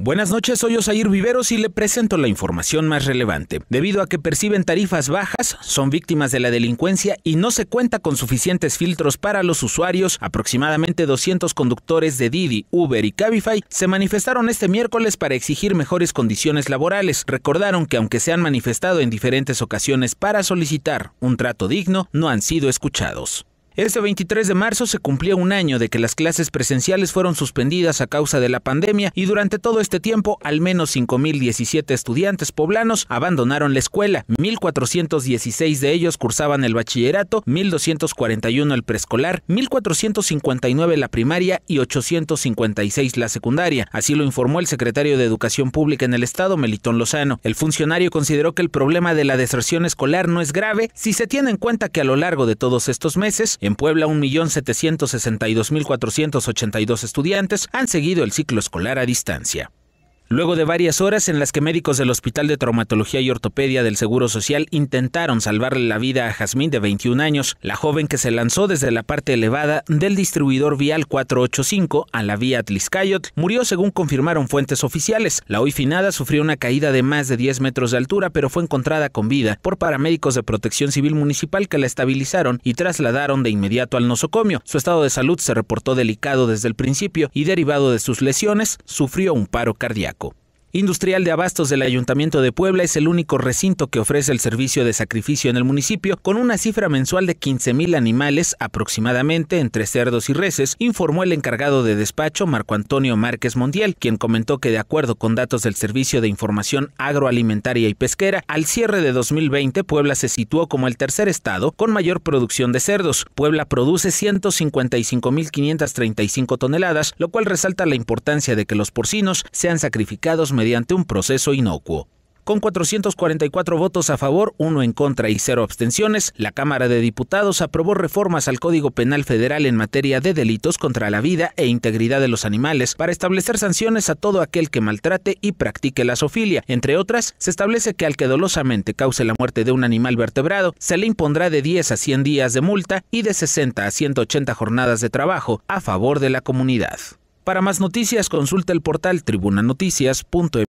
Buenas noches, soy Osair Viveros y le presento la información más relevante. Debido a que perciben tarifas bajas, son víctimas de la delincuencia y no se cuenta con suficientes filtros para los usuarios, aproximadamente 200 conductores de Didi, Uber y Cabify se manifestaron este miércoles para exigir mejores condiciones laborales. Recordaron que aunque se han manifestado en diferentes ocasiones para solicitar un trato digno, no han sido escuchados. Este 23 de marzo se cumplía un año de que las clases presenciales fueron suspendidas a causa de la pandemia y durante todo este tiempo al menos 5.017 estudiantes poblanos abandonaron la escuela. 1.416 de ellos cursaban el bachillerato, 1.241 el preescolar, 1.459 la primaria y 856 la secundaria. Así lo informó el secretario de Educación Pública en el estado, Melitón Lozano. El funcionario consideró que el problema de la deserción escolar no es grave si se tiene en cuenta que a lo largo de todos estos meses en Puebla, 1.762.482 estudiantes han seguido el ciclo escolar a distancia. Luego de varias horas en las que médicos del Hospital de Traumatología y Ortopedia del Seguro Social intentaron salvarle la vida a Jazmín de 21 años, la joven que se lanzó desde la parte elevada del distribuidor vial 485 a la vía Atliscayot murió según confirmaron fuentes oficiales. La hoy finada sufrió una caída de más de 10 metros de altura, pero fue encontrada con vida por paramédicos de Protección Civil Municipal que la estabilizaron y trasladaron de inmediato al nosocomio. Su estado de salud se reportó delicado desde el principio y derivado de sus lesiones, sufrió un paro cardíaco. Industrial de Abastos del Ayuntamiento de Puebla es el único recinto que ofrece el servicio de sacrificio en el municipio, con una cifra mensual de 15.000 animales aproximadamente entre cerdos y reses, informó el encargado de despacho Marco Antonio Márquez Montiel, quien comentó que de acuerdo con datos del Servicio de Información Agroalimentaria y Pesquera, al cierre de 2020 Puebla se situó como el tercer estado con mayor producción de cerdos. Puebla produce 155.535 toneladas, lo cual resalta la importancia de que los porcinos sean sacrificados mediante un proceso inocuo. Con 444 votos a favor, uno en contra y cero abstenciones, la Cámara de Diputados aprobó reformas al Código Penal Federal en materia de delitos contra la vida e integridad de los animales para establecer sanciones a todo aquel que maltrate y practique la zoofilia. Entre otras, se establece que al que dolosamente cause la muerte de un animal vertebrado, se le impondrá de 10 a 100 días de multa y de 60 a 180 jornadas de trabajo a favor de la comunidad. Para más noticias, consulta el portal tribunanoticias.mx.